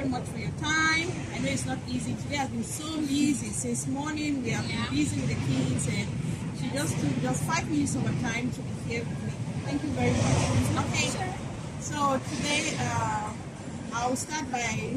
very much for your time. I know it's not easy. Today has been so busy. Since morning, we have been busy with the kids, and she just took just five minutes of her time to be here with me. Thank you very much. Okay. So today, uh, I'll start by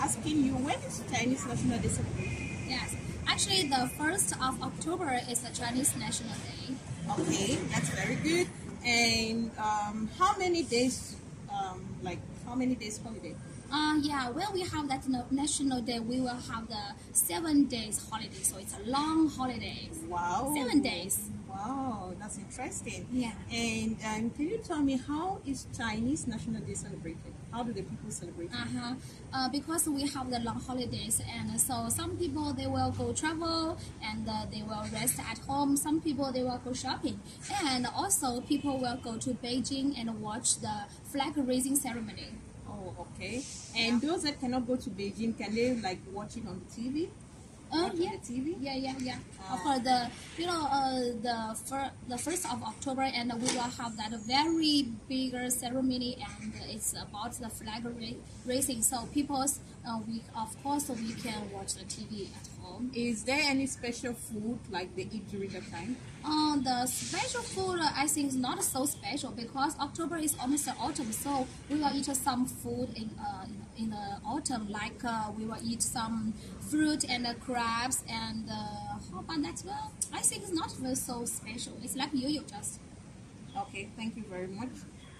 asking you when is Chinese National Day celebrated? Yes. Actually, the 1st of October is the Chinese National Day. Okay, that's very good. And um, how many days, um, like how many days holiday? Uh, yeah, when we have that National Day, we will have the seven days holiday. So it's a long holiday. Wow. Seven days. Wow, that's interesting. Yeah. And um, can you tell me how is Chinese National Day celebrated? How do the people celebrate? Uh-huh. Uh, because we have the long holidays, and so some people they will go travel and uh, they will rest at home. Some people they will go shopping, and also people will go to Beijing and watch the flag raising ceremony. Oh, okay. And those that cannot go to Beijing, can they like watch it on the TV? Uh, Watch yeah. the TV? Yeah, yeah, yeah. Ah. For the you know uh, the fir- the first of October, and we will have that very bigger ceremony, and it's about the flag ra- raising. So people, uh, we of course we can watch the TV at home. Is there any special food like they eat during that time? Uh, the special food uh, I think is not so special because October is almost the autumn, so we will eat some food in uh, in, the autumn, like uh, we will eat some fruit and uh, crabs and uh, how about that? Well, I think it's not very so special. It's like yo-yo just. Okay, thank you very much.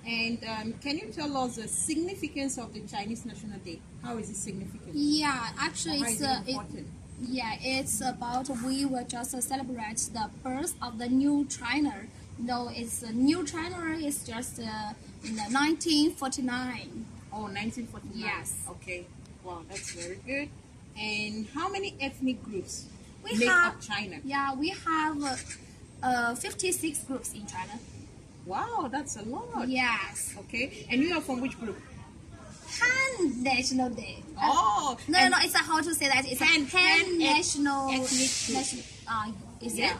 And um, can you tell us the significance of the Chinese National Day? How is it significant? Yeah, actually, it's uh, it it, important? yeah, it's about we will just celebrate the birth of the new China. No, it's uh, new China is just uh, in the 1949. Oh, 1949. Yes. Okay. Wow, that's very good. And how many ethnic groups We make have- up China? Yeah, we have uh, uh, 56 groups in China. Wow, that's a lot. Yes. Okay. And you are from which group? Han National Day. Uh, Oh, no, and- no, it's a, how to say that? It's Han- a Han, Han National. ethnic group. nation, uh, is Yeah. it?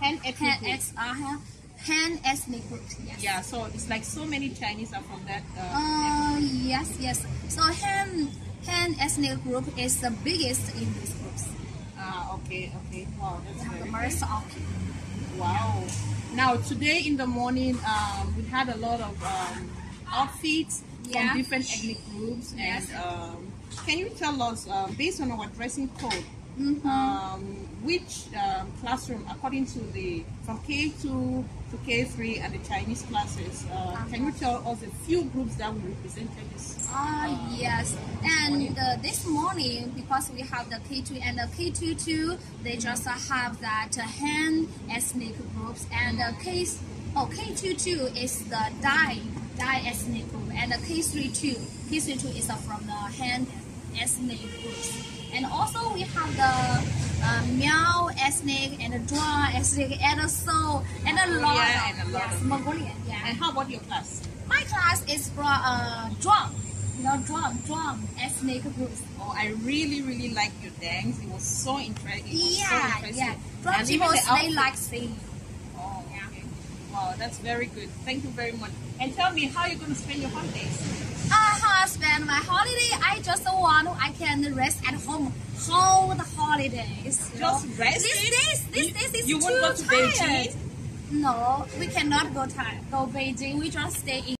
Han ethnic Han, group. ex, uh, Han, Han ethnic group. Yes. Yeah, so it's like so many Chinese are from that. Uh, Uh, yes, yes. So Han, Han ethnic group is the biggest in these groups. ah, okay, okay. Wow, We that's have the very most of people. Wow. Now today in the morning, um, we had a lot of um, outfits Yeah. from different ethnic groups, Yes. and um, can you tell us, uh, based on our dressing code, Mhm. um, which um, classroom, according to the from K2 to K3 and the Chinese classes, uh, can you tell us a few groups that will represent this? Ah, yes. And uh, this morning, because we have the K2 and the K22, they just uh, have that uh, Han ethnic groups, and the K oh K22 is the Dai Dai ethnic group, and the K32 K32 is uh, from the Han ethnic groups. And also we have the uh, Miao ethnic and the Zhuang ethnic and the and a lot Mongolia of and a lot yes, of- Mongolian, yeah. And how about your class? My class is from uh, drum, you know, drum, drum ethnic groups. Oh, I really, really like your dance. It was so interesting. It was so Yeah, interesting. yeah. Drum And people, the they like singing. Oh, okay. Wow, that's very good. Thank you very much. And tell me how you're going to spend your holidays. I spend my holiday. I just want I can rest at home whole the holidays. you Just know. resting? This days, this You- days is you too won't go to tired. Beijing? No, we cannot go to go Beijing. We just stay in.